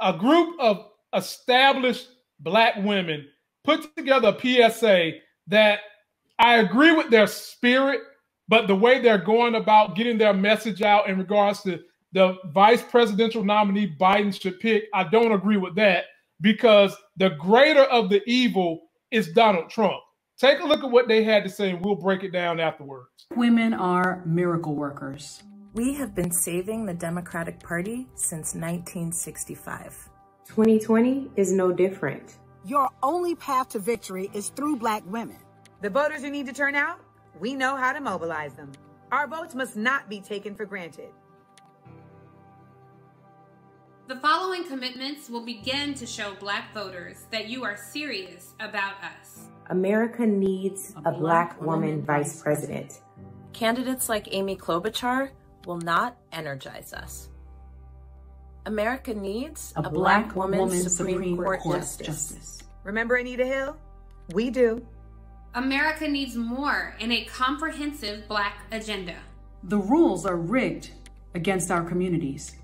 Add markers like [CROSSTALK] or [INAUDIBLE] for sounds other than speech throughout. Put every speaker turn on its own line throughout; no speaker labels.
a group of established black women put together a PSA that I agree with their spirit, but the way they're going about getting their message out in regards to the vice presidential nominee Biden should pick, I don't agree with that because the greater of the evil is Donald Trump. Take a look at what they had to say, and we'll break it down afterwards.
Women are miracle workers.
We have been saving the Democratic Party since 1965.
2020 is no different.
Your only path to victory is through black women.
The voters who need to turn out, we know how to mobilize them. Our votes must not be taken for granted.
The following commitments will begin to show black voters that you are serious about us.
America needs a, a black, black, woman, woman vice president.
Candidates like Amy Klobuchar will not energize us. America needs
a, a black, black, woman, woman Supreme, Supreme, Court, Court justice. justice.
Remember Anita Hill? We do.
America needs more in a comprehensive black agenda.
The rules are rigged against our communities.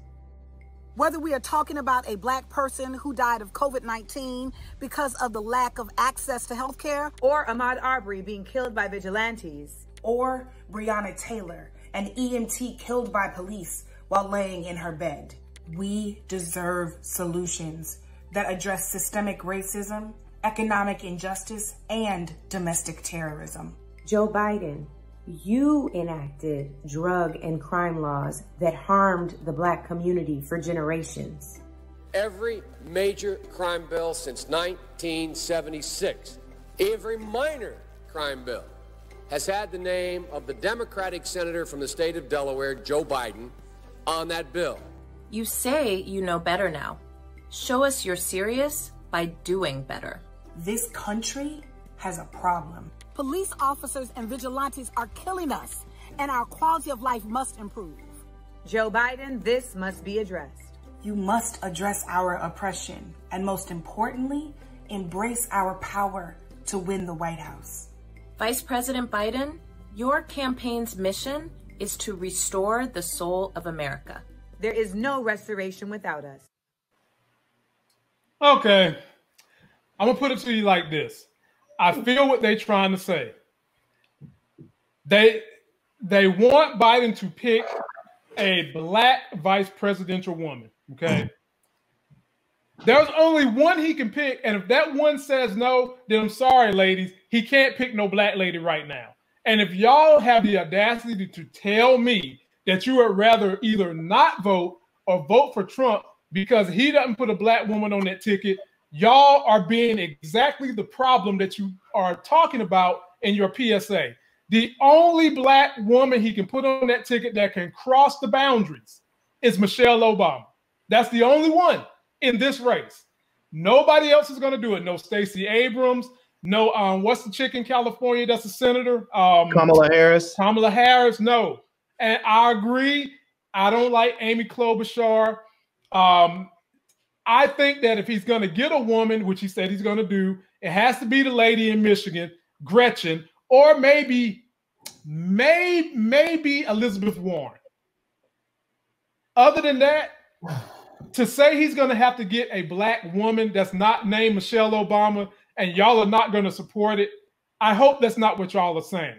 Whether we are talking about a black person who died of COVID 19 because of the lack of access to health care,
or Ahmaud Arbery being killed by vigilantes,
or Breonna Taylor, an EMT killed by police while laying in her bed. We deserve solutions that address systemic racism, economic injustice, and domestic terrorism.
Joe Biden, you enacted drug and crime laws that harmed the black community for generations.
Every major crime bill since 1976, every minor crime bill has had the name of the Democratic senator from the state of Delaware, Joe Biden, on that bill.
You say you know better now. Show us you're serious by doing better.
This country has a problem.
Police officers and vigilantes are killing us, and our quality of life must improve.
Joe Biden, this must be addressed.
You must address our oppression, and most importantly, embrace our power to win the White House.
Vice President Biden, your campaign's mission is to restore the soul of America.
There is no restoration without us.
Okay. I'm going to put it to you like this. I feel what they're trying to say. They they want Biden to pick a black vice presidential woman. Okay. There's only one he can pick, and if that one says no, then I'm sorry, ladies, he can't pick no black lady right now. And if y'all have the audacity to tell me that you would rather either not vote or vote for Trump because he doesn't put a black woman on that ticket, y'all are being exactly the problem that you are talking about in your PSA. The only black woman he can put on that ticket that can cross the boundaries is Michelle Obama. That's the only one in this race. Nobody else is going to do it. No Stacey Abrams. No, um, what's the chick in California that's a senator? Um,
Kamala Harris.
Kamala Harris. No, and I agree. I don't like Amy Klobuchar. Um, I think that if he's going to get a woman, which he said he's going to do, it has to be the lady in Michigan, Gretchen, or maybe, may, maybe Elizabeth Warren. Other than that, to say he's going to have to get a black woman that's not named Michelle Obama and y'all are not going to support it, I hope that's not what y'all are saying.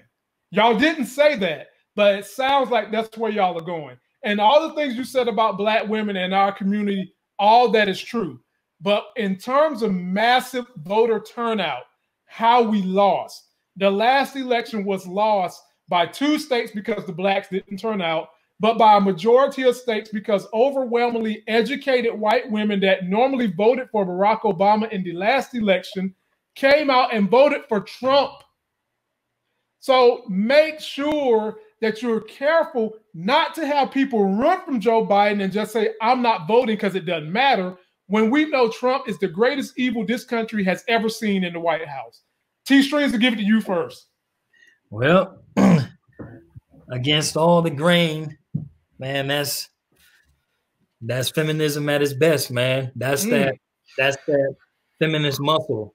Y'all didn't say that, but it sounds like that's where y'all are going. And all the things you said about black women in our community all that is true. But in terms of massive voter turnout, how we lost. The last election was lost by two states because the blacks didn't turn out, but by a majority of states because overwhelmingly educated white women that normally voted for Barack Obama in the last election came out and voted for Trump. So make sure that you're careful not to have people run from Joe Biden and just say, I'm not voting because it doesn't matter, when we know Trump is the greatest evil this country has ever seen in the White House. T-Streamz to give it to you first.
Well, [CLEARS THROAT] against all the grain, man, that's that's feminism at its best, man. That's mm. that that's that feminist muscle.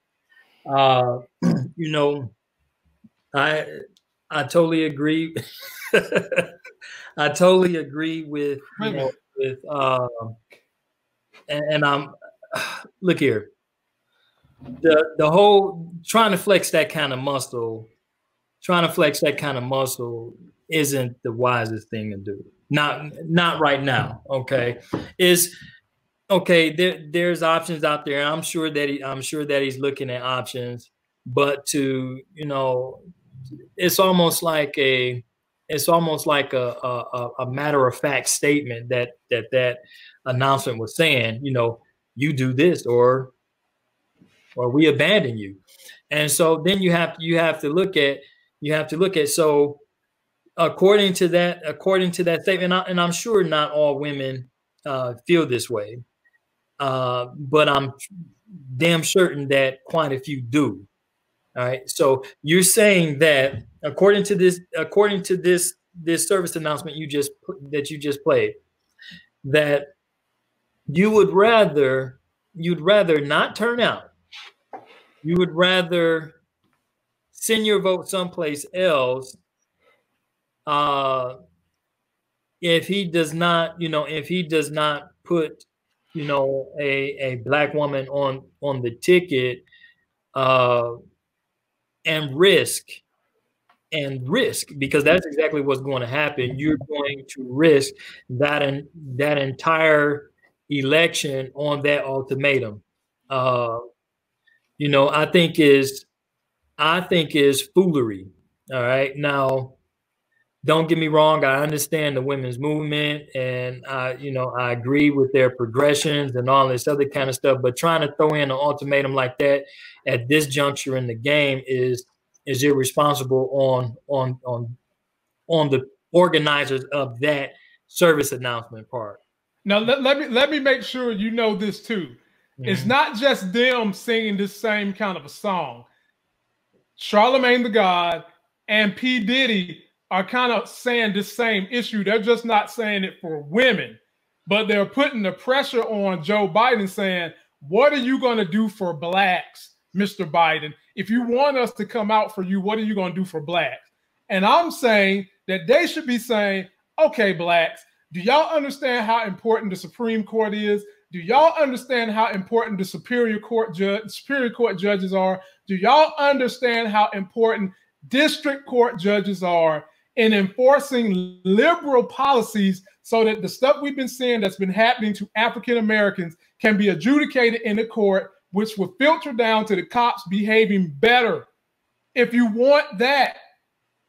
Uh, [CLEARS THROAT] you know, I I totally agree. [LAUGHS] I totally agree with you know, with uh, and, and I'm [SIGHS] look here. The the whole trying to flex that kind of muscle, trying to flex that kind of muscle isn't the wisest thing to do. Not not right now. Okay, is okay. There there's options out there. I'm sure that he, I'm sure that he's looking at options, but to you know, it's almost like a it's almost like a, a, a matter of fact statement that that that announcement was saying, you know, you do this or or we abandon you. And so then you have you have to look at you have to look at so according to that according to that statement and I'm sure not all women uh, feel this way. Uh, but I'm damn certain that quite a few do. All right. So you're saying that according to this, according to this this service announcement you just that you just played, that you would rather you'd rather not turn out. You would rather send your vote someplace else. Uh, if he does not, you know, if he does not put, you know, a a black woman on on the ticket, uh, and risk and risk because that's exactly what's going to happen. You're going to risk that and that entire election on that ultimatum. Uh you know i think is i think is foolery all right? Now don't get me wrong i understand the women's movement and i you know i agree with their progressions and all this other kind of stuff but trying to throw in an ultimatum like that at this juncture in the game is is irresponsible on on on on the organizers of that service announcement part.
Now let, let me let me make sure you know this too. Mm-hmm. it's not just them singing this same kind of a song. Charlamagne tha God and p. Diddy are kind of saying the same issue. They're just not saying it for women, but they're putting the pressure on Joe Biden saying, What are you going to do for blacks, Mr. Biden? If you want us to come out for you, what are you going to do for blacks? And I'm saying that they should be saying, Okay, blacks, do y'all understand how important the Supreme Court is? Do y'all understand how important the Superior Court Superior Court judges are? Do y'all understand how important district court judges are? In enforcing liberal policies so that the stuff we've been seeing that's been happening to African Americans can be adjudicated in the court, which will filter down to the cops behaving better. If you want that,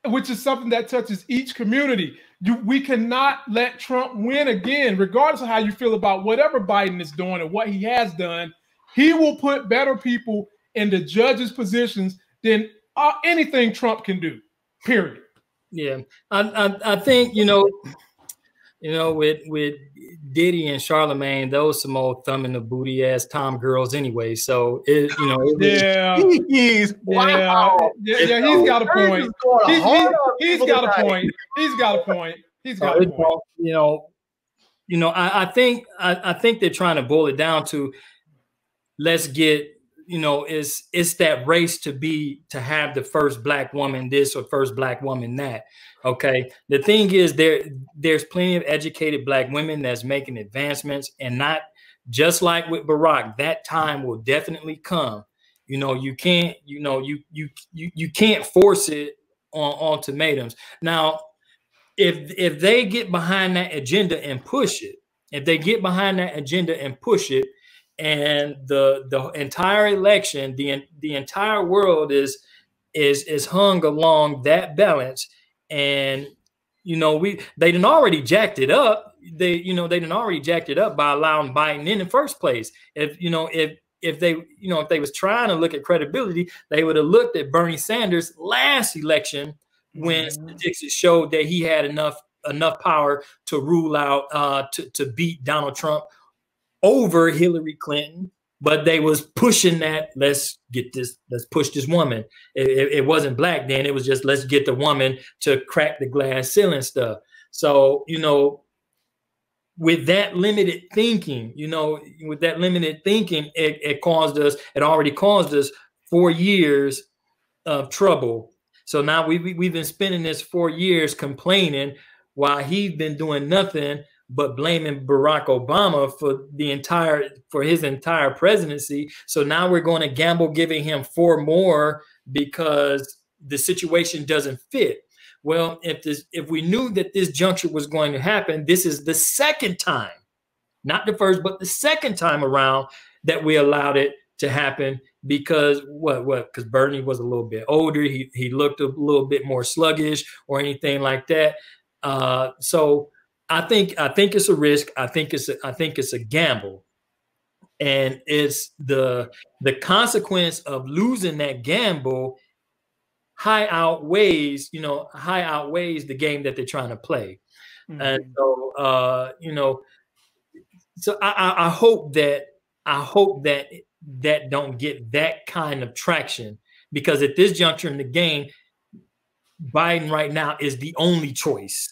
which is something that touches each community, you, we cannot let Trump win again, regardless of how you feel about whatever Biden is doing and what he has done. He will put better people in the judges' positions than uh, anything Trump can do. Period.
Yeah, I, I, I think you know, you know, with with Diddy and Charlamagne, those some old thumb in the booty ass Tom girls anyway. So it, you know, it
yeah, [LAUGHS] he's wow. yeah, yeah, yeah, he's got a point. He's, he's, he's got a point. He's got a point. He's got a point.
You know, you know, I, I think I, I think they're trying to boil it down to let's get you know, is it's that race to be to have the first black woman this or first black woman that. Okay. The thing is there there's plenty of educated black women that's making advancements and not just like with Barack, that time will definitely come. You know, you can't, you know, you you you you can't force it on ultimatums. Now, if if they get behind that agenda and push it, if they get behind that agenda and push it, and the the entire election, the the entire world is is is hung along that balance. And you know, we they didn't already jacked it up. They you know they didn't already jacked it up by allowing Biden in the first place. If you know if if they you know if they was trying to look at credibility, they would have looked at Bernie Sanders last election when mm-hmm. statistics showed that he had enough enough power to rule out uh, to to beat Donald Trump over Hillary Clinton, but they was pushing that. Let's get this. Let's push this woman. It, it, it, wasn't black then. It was just let's get the woman to crack the glass ceiling stuff. So you know, with that limited thinking, you know, with that limited thinking, it, it caused us. It already caused us four years of trouble. So now we, we we've been spending this four years complaining while he's been doing nothing but blaming Barack Obama for the entire for his entire presidency. So now we're going to gamble giving him four more because the situation doesn't fit. Well, if this if we knew that this juncture was going to happen, this is the second time, not the first, but the second time around that we allowed it to happen because what what because Bernie was a little bit older, he he looked a little bit more sluggish or anything like that. Uh, so I think I think it's a risk. I think it's a, I think it's a gamble, and it's the the consequence of losing that gamble high outweighs you know high outweighs the game that they're trying to play, mm-hmm. and so uh, you know, so I, I, I hope that I hope that that don't get that kind of traction because at this juncture in the game, Biden right now is the only choice.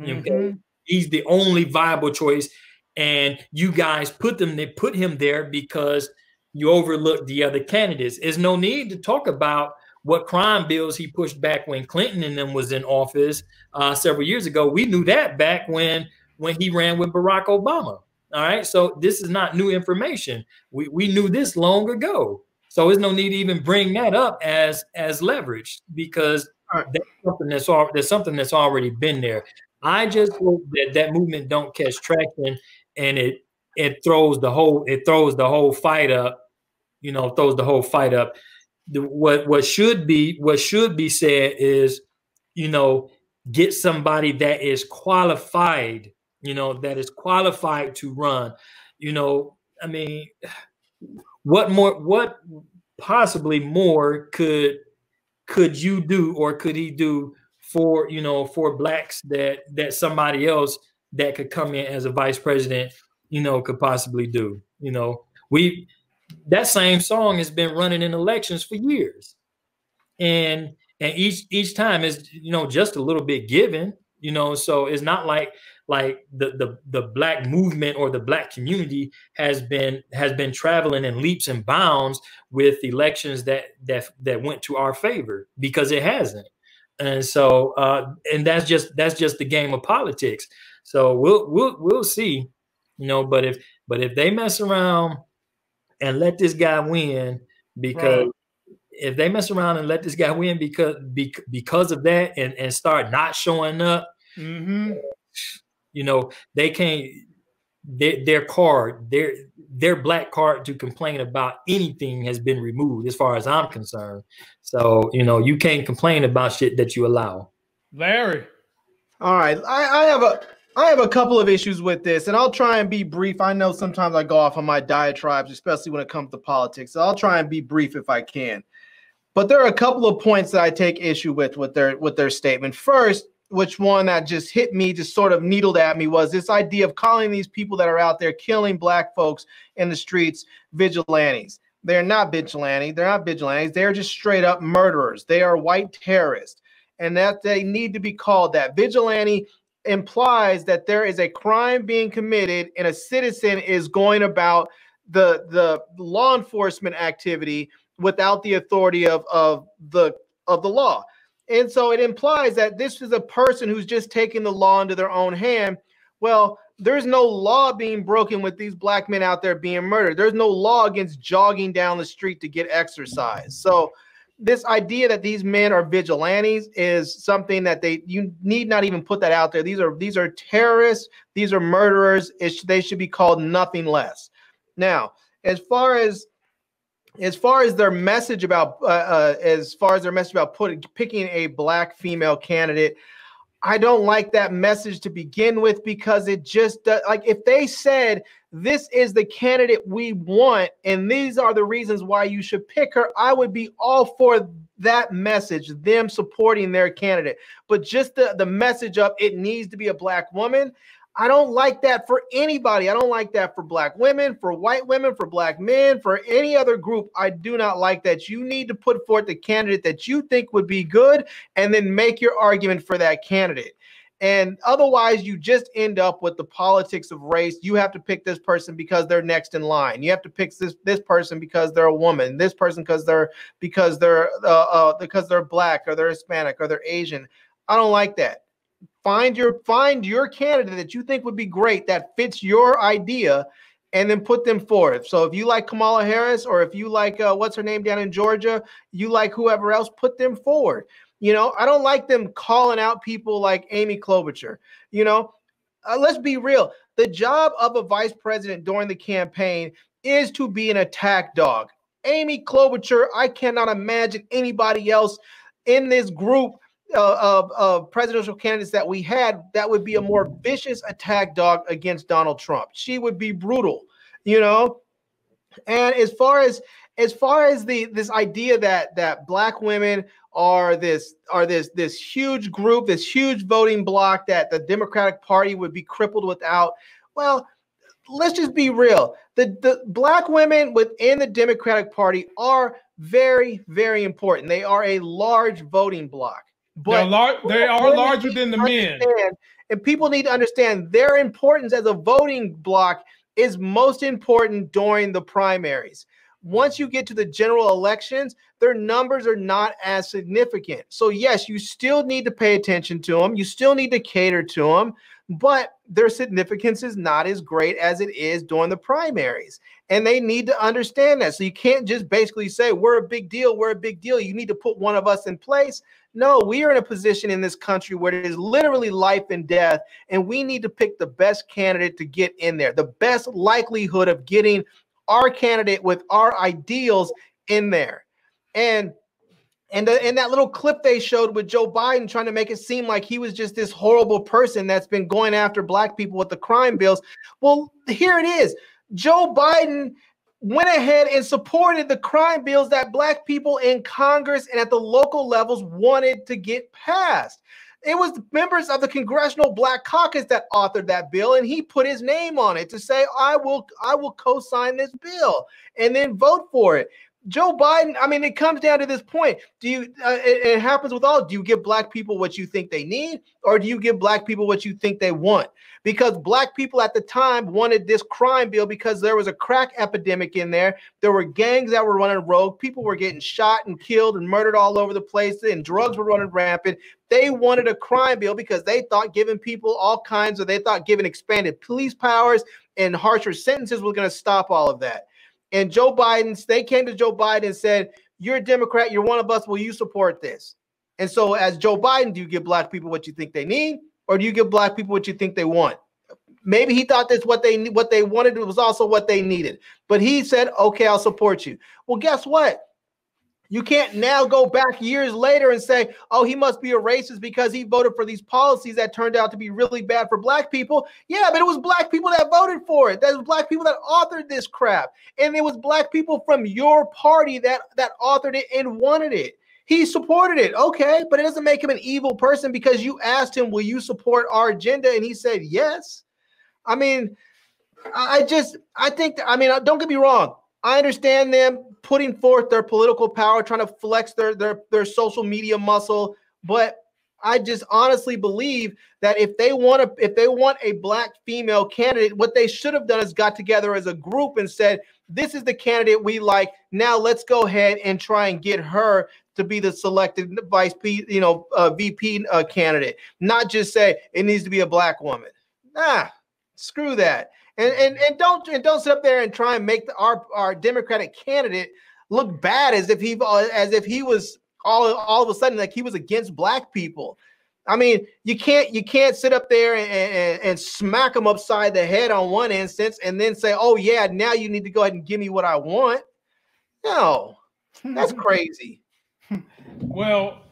Mm-hmm. He's the only viable choice, and you guys put them they put him there because you overlooked the other candidates. There's no need to talk about what crime bills he pushed back when Clinton and them was in office uh, several years ago. We knew that back when when he ran with Barack Obama. All right. So this is not new information. We, we knew this long ago. So there's no need to even bring that up as as leverage because that's something that's all there's something that's already been there. I just hope that that movement don't catch traction and it it throws the whole it throws the whole fight up, you know, throws the whole fight up. The, what what should be what should be said is, you know, get somebody that is qualified you know, that is qualified to run. You know, I mean, what more, what possibly more could could you do or could he do for you know for blacks that that somebody else that could come in as a vice president you know could possibly do you know? We that same song has been running in elections for years. And and each each time is you know just a little bit given you know? So it's not like like the the the black movement or the black community has been has been traveling in leaps and bounds with elections that that that went to our favor because it hasn't and so uh and that's just that's just the game of politics so we'll we'll we'll see you know but if but if they mess around and let this guy win because right. if they mess around and let this guy win because because of that and and start not showing up
mm-hmm.
You know, they can't their, their card, their their black card to complain about anything has been removed, as far as I'm concerned. So you know, you can't complain about shit that you allow.
Larry.
All right, I, I have a I have a couple of issues with this, and I'll try and be brief. I know sometimes I go off on my diatribes, especially when it comes to politics. So I'll try and be brief if I can. But there are a couple of points that I take issue with with their with their statement. First, which one that just hit me, just sort of needled at me, was this idea of calling these people that are out there killing black folks in the streets vigilantes. They're not vigilantes. They're not vigilantes. They're just straight up murderers. They are white terrorists, and that they need to be called that. Vigilante implies that there is a crime being committed and a citizen is going about the the law enforcement activity without the authority of of the of the law and so it implies that this is a person who's just taking the law into their own hand. Well, there's no law being broken with these black men out there being murdered. There's no law against jogging down the street to get exercise. So this idea that these men are vigilantes is something that they you need not even put that out there. These are these are terrorists. These are murderers. It, they should be called nothing less. Now, as far as as far as their message about uh, uh, as far as their message about putting picking a black female candidate i don't like that message to begin with because it just uh, like if they said this is the candidate we want and these are the reasons why you should pick her i would be all for that message them supporting their candidate. But just the, the message of it needs to be a black woman I don't like that for anybody. I don't like that for black women, for white women, for black men, for any other group. I do not like that. You need to put forth the candidate that you think would be good and then make your argument for that candidate. And otherwise, you just end up with the politics of race. You have to pick this person because they're next in line. You have to pick this this person because they're a woman. This person because they're because they're uh, uh, because they're black or they're Hispanic or they're Asian. I don't like that. Find your find your candidate that you think would be great that fits your idea and then put them forth. So if you like Kamala Harris or if you like uh, what's her name down in Georgia, you like whoever else, put them forward. You know, I don't like them calling out people like Amy Klobuchar. You know, uh, let's be real. The job of a vice president during the campaign is to be an attack dog. Amy Klobuchar, I cannot imagine anybody else in this group uh, presidential candidates that we had that would be a more vicious attack dog against Donald Trump. She would be brutal, you know. And as far as as far as the this idea that that black women are this are this this huge group, this huge voting bloc that the Democratic Party would be crippled without, well, let's just be real. The the black women within the Democratic Party are very very important. They are a large voting bloc.
But lar- they are larger than the men.
And people need to understand their importance as a voting bloc is most important during the primaries. Once you get to the general elections, their numbers are not as significant. So, yes, you still need to pay attention to them. You still need to cater to them, but their significance is not as great as it is during the primaries. And they need to understand that. So, you can't just basically say, we're a big deal, we're a big deal. You need to put one of us in place. No, we are in a position in this country where it is literally life and death, and we need to pick the best candidate to get in there, the best likelihood of getting our candidate with our ideals in there. And and, the, and that little clip they showed with Joe Biden trying to make it seem like he was just this horrible person that's been going after black people with the crime bills. Well, here it is. Joe Biden went ahead and supported the crime bills that black people in Congress and at the local levels wanted to get passed. It was members of the Congressional Black Caucus that authored that bill, and he put his name on it to say, "I will, I will co-sign this bill," and then vote for it. Joe Biden, I mean, it comes down to this point. Do you, uh, it, it, happens with all, do you give black people what you think they need, or do you give black people what you think they want? Because black people at the time wanted this crime bill because there was a crack epidemic in there. There were gangs that were running rogue. People were getting shot and killed and murdered all over the place, and drugs were running rampant. They wanted a crime bill because they thought giving people all kinds of, they thought giving expanded police powers and harsher sentences was going to stop all of that. And Joe Biden, they came to Joe Biden and said, You're a Democrat, you're one of us, will you support this? And so, as Joe Biden, do you give black people what you think they need, or do you give black people what you think they want? Maybe he thought this what they need what they wanted It was also what they needed. But he said, "Okay, I'll support you." Well, guess what? You can't now go back years later and say, oh, he must be a racist because he voted for these policies that turned out to be really bad for black people. Yeah, but it was black people that voted for it. That was black people that authored this crap. And it was black people from your party that, that authored it and wanted it. He supported it. Okay, but it doesn't make him an evil person because you asked him, will you support our agenda? And he said, yes. I mean, I just, I think, I mean, don't get me wrong. I understand them putting forth their political power, trying to flex their their their social media muscle, but I just honestly believe that if they want to, if they want a black female candidate, what they should have done is got together as a group and said, "This is the candidate we like. Now let's go ahead and try and get her to be the selected vice, P, you know, uh, VP uh, candidate. Not just say it needs to be a black woman. Nah, screw that. And and and don't and don't sit up there and try and make the, our our Democratic candidate look bad as if he as if he was all all of a sudden like he was against black people. I mean, you can't you can't sit up there and, and, and smack them upside the head on one instance and then say, "Oh yeah, now you need to go ahead and give me what I want." No, that's [LAUGHS] crazy.
well,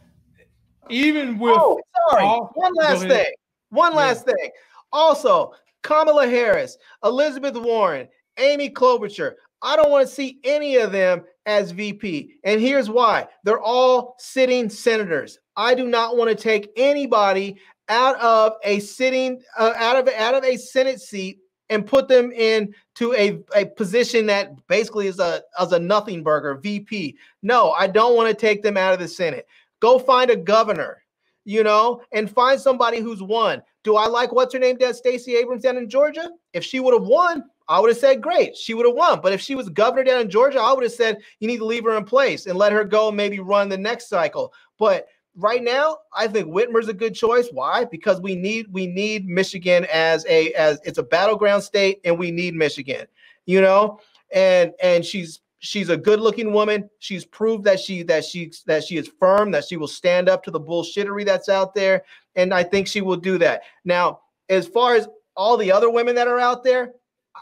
even with
oh, sorry, all, one last thing, one last yeah. thing. Also, Kamala Harris, Elizabeth Warren, Amy Klobuchar. I don't want to see any of them as VP. And here's why they're all sitting senators. I do not want to take anybody out of a sitting, uh, out of out of a Senate seat and put them into a, a position that basically is a as a nothing burger VP. No, I don't want to take them out of the Senate. Go find a governor, you know, and find somebody who's won. Do I like what's her name does Stacey Abrams down in Georgia? If she would have won, I would have said great. She would have won. But if she was governor down in Georgia, I would have said you need to leave her in place and let her go and maybe run the next cycle. But right now, I think Whitmer's a good choice. Why? Because we need we need Michigan as a as it's a battleground state, and we need Michigan. You know, and and she's she's a good looking woman. She's proved that she that she that she is firm, that she will stand up to the bullshittery that's out there, and I think she will do that. Now, as far as all the other women that are out there,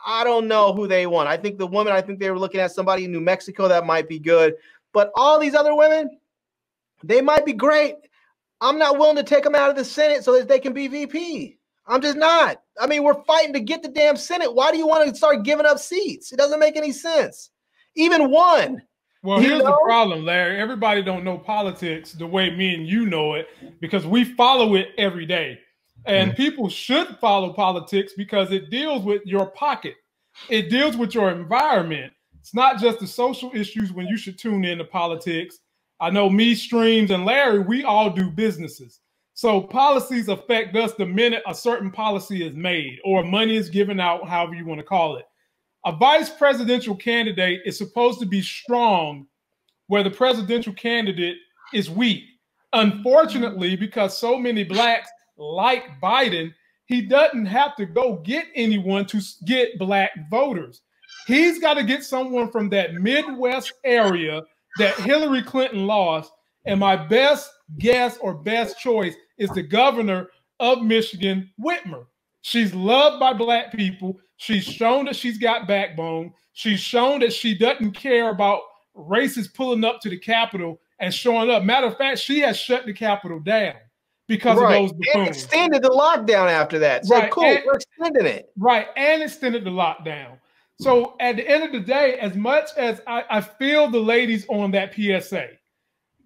I don't know who they want. I think the woman, I think they were looking at somebody in New Mexico that might be good, but all these other women, they might be great. I'm not willing to take them out of the Senate so that they can be VP. I'm just not. I mean, we're fighting to get the damn Senate. Why do you want to start giving up seats? It doesn't make any sense. Even one.
Well, here's know? the problem, Larry. Everybody don't know politics the way me and you know it because we follow it every day. And mm-hmm. people should follow politics because it deals with your pocket. It deals with your environment. It's not just the social issues when you should tune into politics. I know me, Streamz, and Larry, we all do businesses. So policies affect us the minute a certain policy is made or money is given out, however you want to call it. A vice presidential candidate is supposed to be strong where the presidential candidate is weak. Unfortunately, because so many blacks like Biden, he doesn't have to go get anyone to get black voters. He's got to get someone from that Midwest area that Hillary Clinton lost. And my best guess or best choice is the governor of Michigan, Whitmer. She's loved by black people. She's shown that she's got backbone. She's shown that she doesn't care about racists pulling up to the Capitol and showing up. Matter of fact, she has shut the Capitol down because right. of those
buffoons. And extended the lockdown after that. So right. cool, and, we're extending it.
Right, and extended the lockdown. So at the end of the day, as much as I, I feel the ladies on that PSA,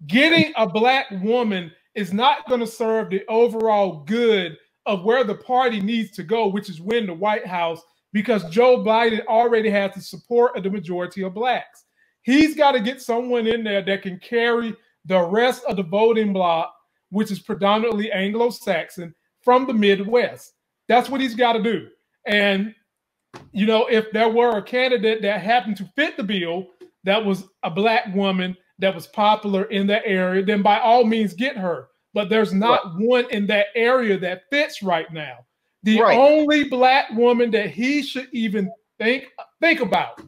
getting a black woman is not going to serve the overall good of where the party needs to go, which is win the White House, because Joe Biden already has the support of the majority of blacks. He's got to get someone in there that can carry the rest of the voting bloc which is predominantly Anglo Saxon from the Midwest. That's what he's got to do. And, you know, if there were a candidate that happened to fit the bill that was a black woman that was popular in that area, then by all means get her. But there's not right. one in that area that fits right now. The right. only black woman that he should even think think about.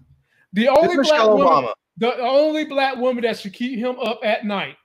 The only black woman, the only black woman that should keep him up at night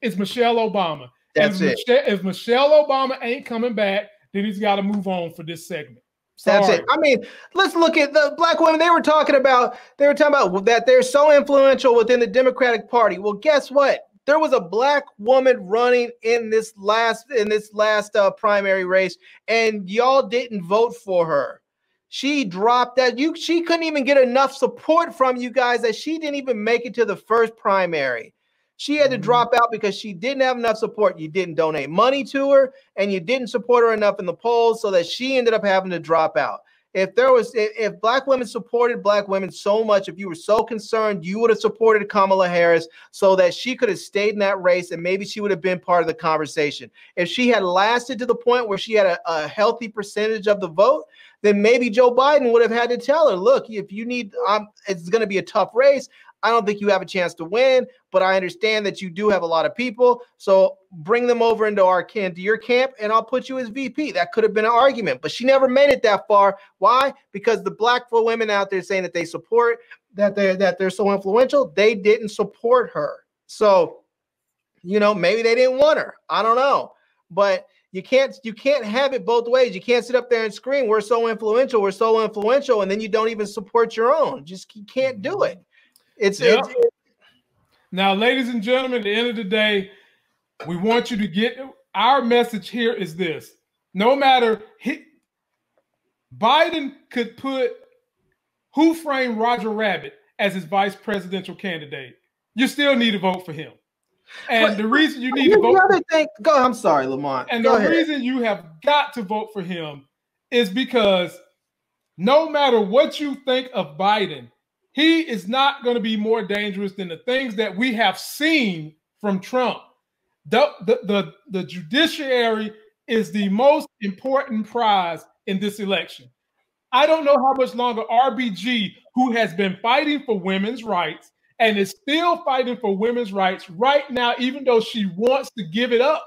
is Michelle Obama.
That's
if
it.
Michelle, if Michelle Obama ain't coming back, then he's got to move on for this segment.
Sorry. That's it. I mean, let's look at the black women. They were talking about they were talking about that they're so influential within the Democratic Party. Well, guess what? There was a black woman running in this last in this last uh, primary race, and y'all didn't vote for her. She dropped that. You she couldn't even get enough support from you guys that she didn't even make it to the first primary. She had to mm-hmm. drop out because she didn't have enough support. You didn't donate money to her and you didn't support her enough in the polls so that she ended up having to drop out. If there was if black women supported black women so much, if you were so concerned, you would have supported Kamala Harris so that she could have stayed in that race and maybe she would have been part of the conversation. If she had lasted to the point where she had a, a healthy percentage of the vote, then maybe Joe Biden would have had to tell her, look, if you need, um, it's going to be a tough race. I don't think you have a chance to win, but I understand that you do have a lot of people. So bring them over into our camp, to your camp, and I'll put you as VP. That could have been an argument, but she never made it that far. Why? Because the black women out there saying that they support that they're that they're so influential, they didn't support her. So, you know, maybe they didn't want her. I don't know, but you can't you can't have it both ways. You can't sit up there and scream, "We're so influential, we're so influential," and then you don't even support your own. Just you can't do mm-hmm. it. It's, yep. it's,
now, ladies and gentlemen, at the end of the day, we want you to get our message here is this. No matter he, Biden could put who framed Roger Rabbit as his vice presidential candidate. You still need to vote for him. And but, the reason you need to vote
other thing, go, I'm sorry, Lamont.
And
go
the
ahead.
reason you have got to vote for him is because no matter what you think of Biden, he is not going to be more dangerous than the things that we have seen from Trump. The, the, the, the judiciary is the most important prize in this election. I don't know how much longer RBG, who has been fighting for women's rights and is still fighting for women's rights right now, even though she wants to give it up.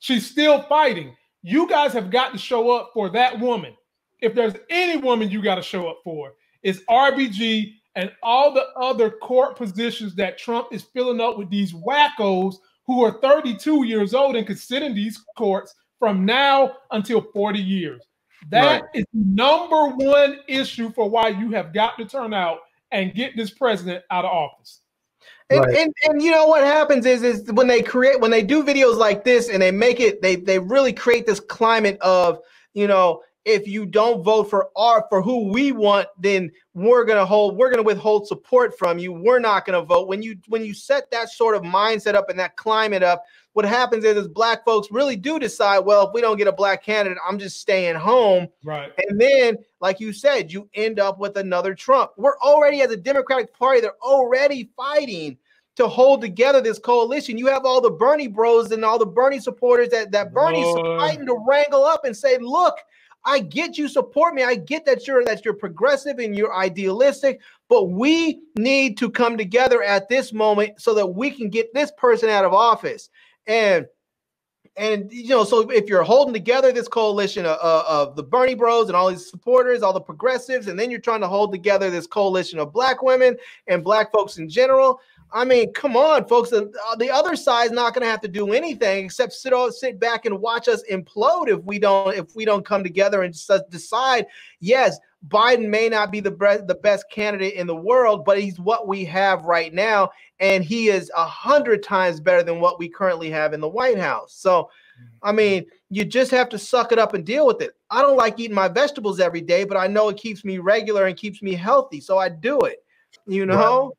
She's still fighting. You guys have got to show up for that woman. If there's any woman you got to show up for, it's RBG and all the other court positions that Trump is filling up with these wackos who are 32 years old and could sit in these courts from now until 40 years. That right. is number one issue for why you have got to turn out and get this president out of office.
And, right. and, and you know what happens is is when they create when they do videos like this and they make it they they really create this climate of you know if you don't vote for our for who we want then we're going to hold we're going to withhold support from you. We're not going to vote. When you when you set that sort of mindset up and that climate up what happens is, is black folks really do decide well if we don't get a black candidate i'm just staying home.
Right.
And then like you said you end up with another trump. We're already as a democratic party they're already fighting to hold together this coalition. You have all the Bernie bros and all the Bernie supporters that, that Bernie's fighting to wrangle up and say, look, I get you support me. I get that you're that you're progressive and you're idealistic, but we need to come together at this moment so that we can get this person out of office. And and you know, so if you're holding together this coalition of, of, the Bernie Bros and all these supporters, all the progressives, and then you're trying to hold together this coalition of black women and black folks in general, I mean, come on, folks. The, uh, the other side's not going to have to do anything except sit sit back and watch us implode if we don't if we don't come together and just decide. Yes, Biden may not be the bre- the best candidate in the world, but he's what we have right now, and he is a hundred times better than what we currently have in the White House. So, I mean, you just have to suck it up and deal with it. I don't like eating my vegetables every day, but I know it keeps me regular and keeps me healthy, so I do it. You know.
Right